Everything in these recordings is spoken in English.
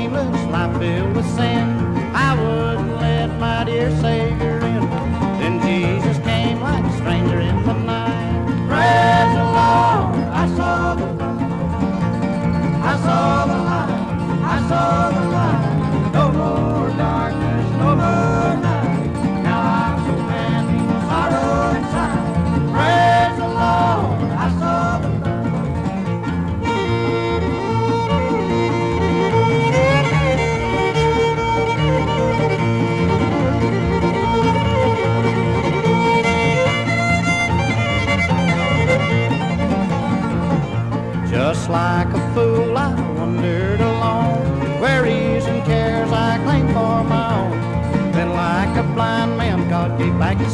aimless, life filled with sin. I wouldn't let my dear Savior in. Then Jesus came like a stranger in the night. Praise the Lord, I saw the light. I saw Just like a fool, I wandered alone. Worries and cares I claimed for my own. Then, like a blind man, God gave back his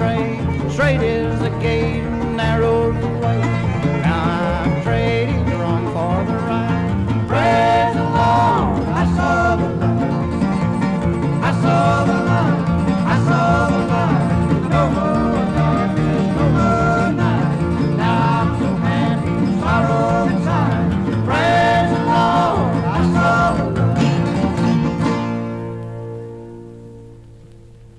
Trade Straight is the gate